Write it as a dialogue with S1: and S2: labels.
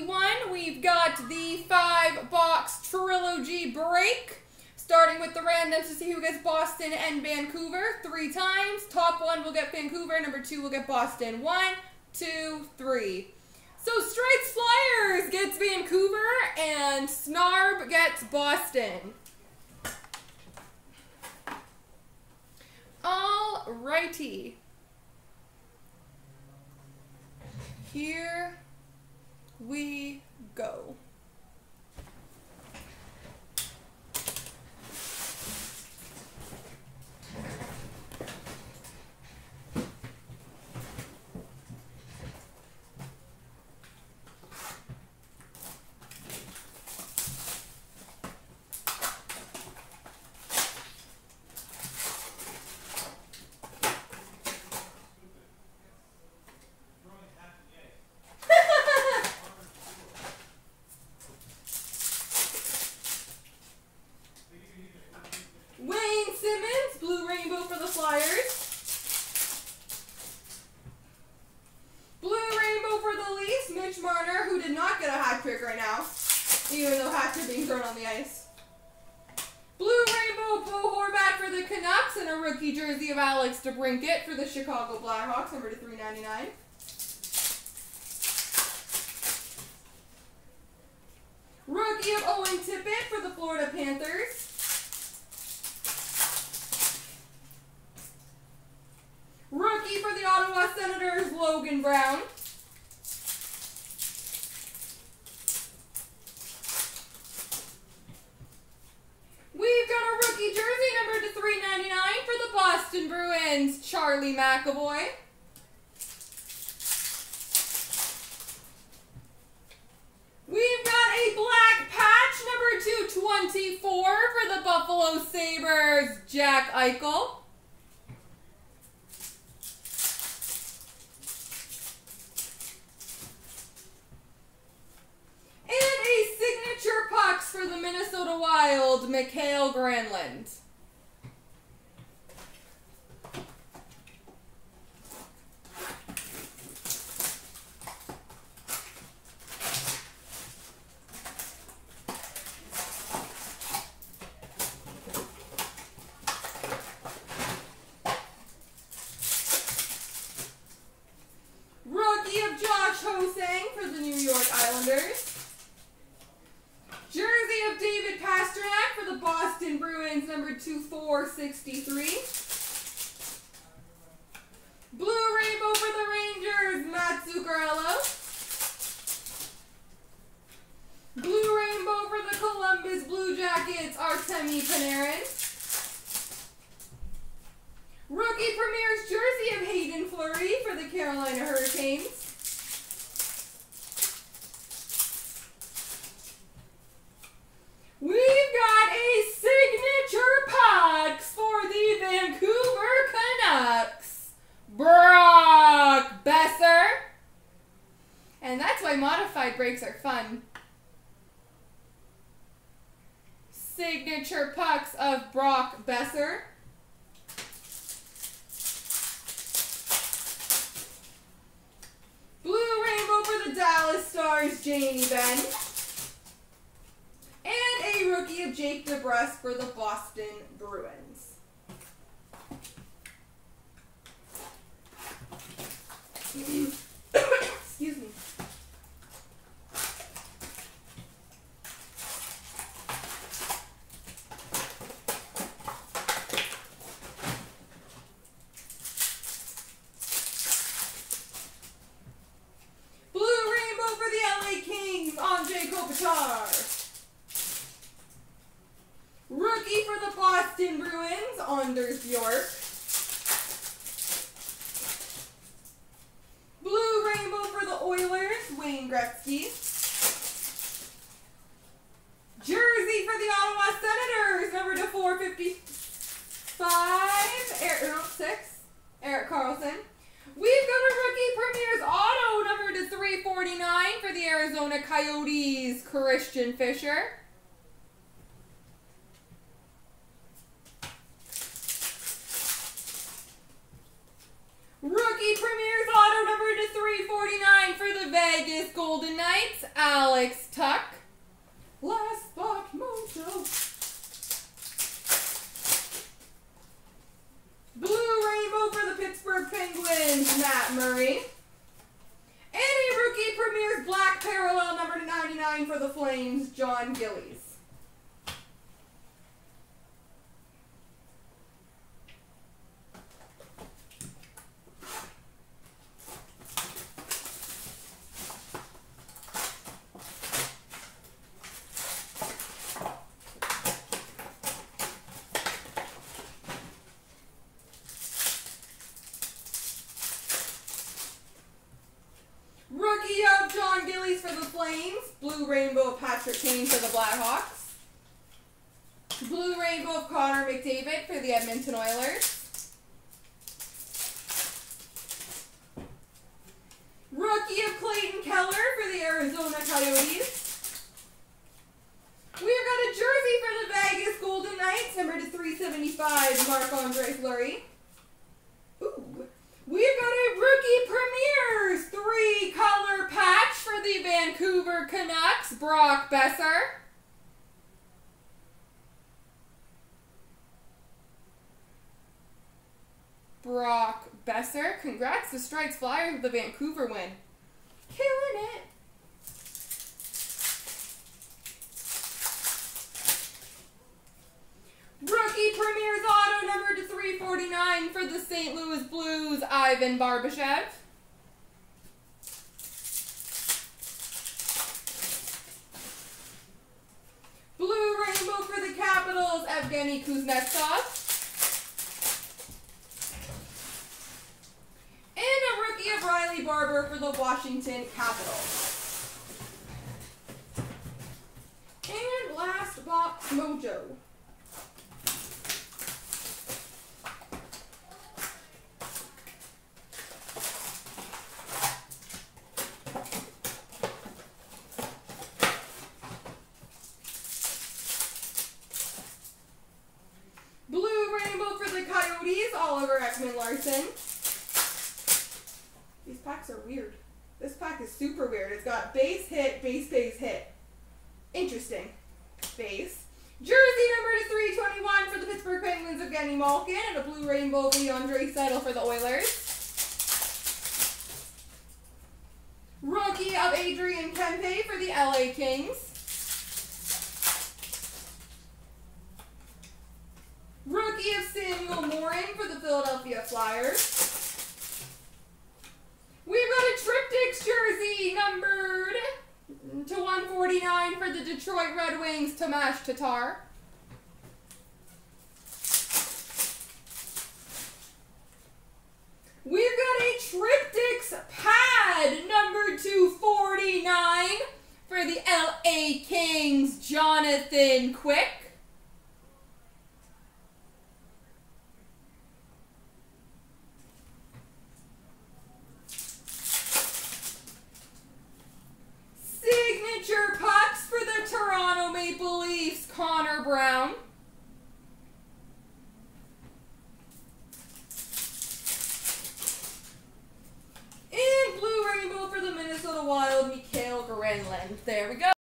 S1: 91, we've got the five box trilogy break. Starting with the randoms to see who gets Boston and Vancouver three times. Top one will get Vancouver, number two will get Boston. One, two, three. So Strikes Flyers gets Vancouver and Snarb gets Boston. All righty. Here we go. Wayne Simmonds, Blue Rainbow for the Flyers. Blue Rainbow for the Leafs, Mitch Marner, who did not get a hat trick right now, even though hats are ice. Blue Rainbow, Bo Horvat for the Canucks, and a rookie jersey of Alex DeBrincat for the Chicago Blackhawks, number to 399. Rookie of Owen Tippett for the Florida Panthers. Rookie for the Ottawa Senators, Logan Brown. We've got a rookie jersey number to 399 for the Bruins, Charlie McAvoy. We've got a black patch number 224 for the Buffalo Sabres, Jack Eichel. And a signature pucks for the Minnesota Wild, Mikael Granlund. Rookie of Ho-Sang for the New York Islanders. Jersey of David Pastrnak for the Boston Bruins, number 2463. Blue Rainbow for the Rangers, Matt Zuccarello. Blue Rainbow for the Columbus Blue Jackets, Artemi Panarin. Rookie Premier's jersey of Hayden Fleury for the Carolina Hurricanes. We've got a signature pucks for the Vancouver Canucks. Brock Boeser. And that's why modified breaks are fun. Signature pucks of Brock Boeser. Blue Rainbow for the Dallas Stars, Jamie Benn. And a rookie of Jake DeBrusk for the Boston Bruins. Excuse me. Blue Rainbow for the LA Kings, Andre Kopitar. Rookie for the Boston Bruins, Anders Bjork. Blue Rainbow for the Oilers, Wayne Gretzky. Jersey for the Ottawa Senators, number to 455, Eric, no, 6, Erik Karlsson. We've got a rookie premier's auto, number to 349 for the Arizona Coyotes, Christian Fischer. Rookie Premier's auto number to 349 for the Vegas Golden Knights, Alex Tuch. Last spot mojo. Blue Rainbow for the Pittsburgh Penguins, Matt Murray. And a rookie premieres black parallel number 99 for the Flames, Jon Gillies. Rookie Jon Gillies for the Flames. Blue Rainbow Patrick Kane for the Blackhawks. Blue Rainbow Connor McDavid for the Edmonton Oilers. Rookie of Clayton Keller for the Arizona Coyotes. We've got a jersey for the Vegas Golden Knights, number to 375, Marc-Andre Fleury. Ooh. We've got a rookie premieres three color patch for the Vancouver Canucks, Brock Boeser. Brock Boeser. Congrats to Strikes Flyers with the Vancouver win. Killing it. Rookie Premier's auto number to 349 for the St. Louis Blues, Ivan Barbashev. Blue Rainbow for the Capitals, Evgeny Kuznetsov. And a rookie of Riley Barber for the Washington Capitals. And last box mojo. Blue Rainbow for the Oliver Ekman-Larsson. These packs are weird. This pack is super weird. It's got base hit, base base hit. Interesting. Base. Jersey number to 321 for the Pittsburgh Penguins Evgeni Malkin and a blue rainbow Leon Draisaitl for the Oilers. Rookie of Adrian Kempe for the LA Kings. Detroit Red Wings, Tomas Tatar. We've got a Triptychs pad number 249 for the LA Kings, Jonathan Quick.